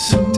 Sometimes